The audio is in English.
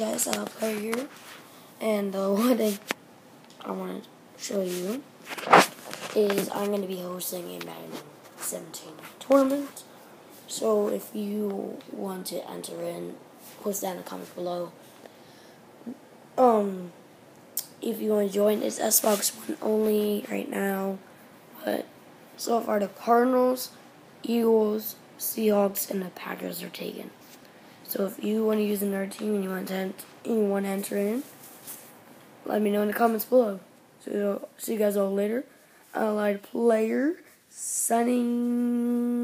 guys, I'll play here. And the one thing I want to show you is I'm going to be hosting a Madden 17 tournament. So if you want to enter in, post that in the comments below. Um, if you want to join, it's Xbox One only right now. But so far, the Cardinals, Eagles, Seahawks, and the Packers are taken. So if you want to use another team and you want to you want to enter in, let me know in the comments below. So see you guys all later. Allied player signing.